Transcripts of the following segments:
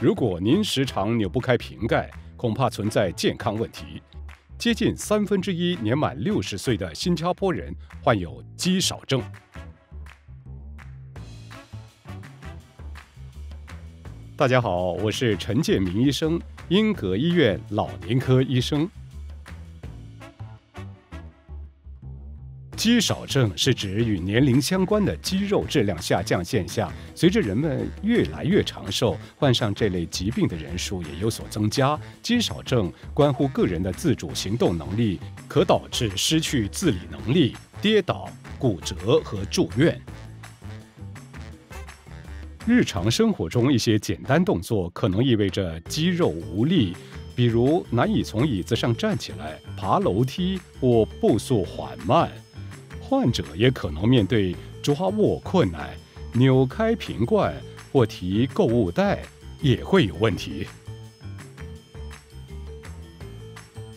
如果您时常扭不开瓶盖，恐怕存在健康问题。接近三分之一年满六十岁的新加坡人患有肌少症。大家好，我是陈建明医生，英格医院老年科医生。肌少症是指与年龄相关的肌肉质量下降现象。随着人们越来越长寿，患上这类疾病的人数也有所增加。肌少症关乎个人的自主行动能力，可导致失去自理能力、跌倒、骨折和住院。日常生活中一些简单动作可能意味着肌肉无力，比如难以从椅子上站起来、爬楼梯或步速缓慢。患者也可能面对抓握困难、扭开瓶罐或提购物袋也会有问题。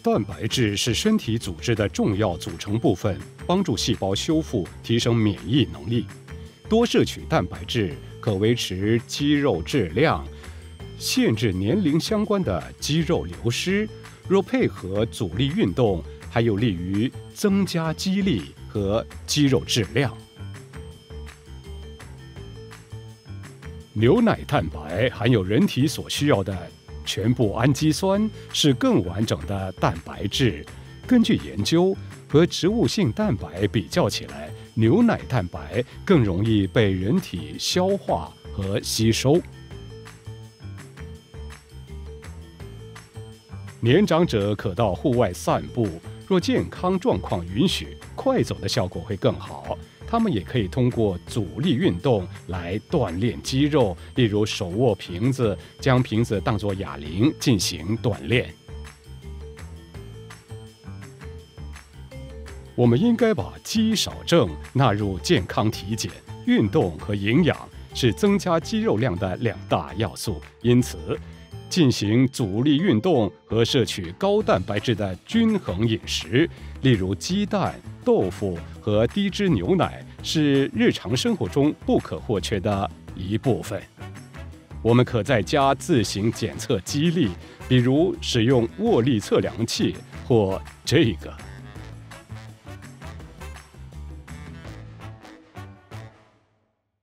蛋白质是身体组织的重要组成部分，帮助细胞修复、提升免疫能力。多摄取蛋白质可维持肌肉质量，限制年龄相关的肌肉流失。若配合阻力运动，还有利于增加肌力。和肌肉质量。牛奶蛋白含有人体所需要的全部氨基酸，是更完整的蛋白质。根据研究，和植物性蛋白比较起来，牛奶蛋白更容易被人体消化和吸收。年长者可到户外散步。若健康状况允许，快走的效果会更好。他们也可以通过阻力运动来锻炼肌肉，例如手握瓶子，将瓶子当作哑铃进行锻炼。我们应该把肌少症纳入健康体检。运动和营养是增加肌肉量的两大要素，因此。进行阻力运动和摄取高蛋白质的均衡饮食，例如鸡蛋、豆腐和低脂牛奶，是日常生活中不可或缺的一部分。我们可在家自行检测肌力，比如使用握力测量器或这个。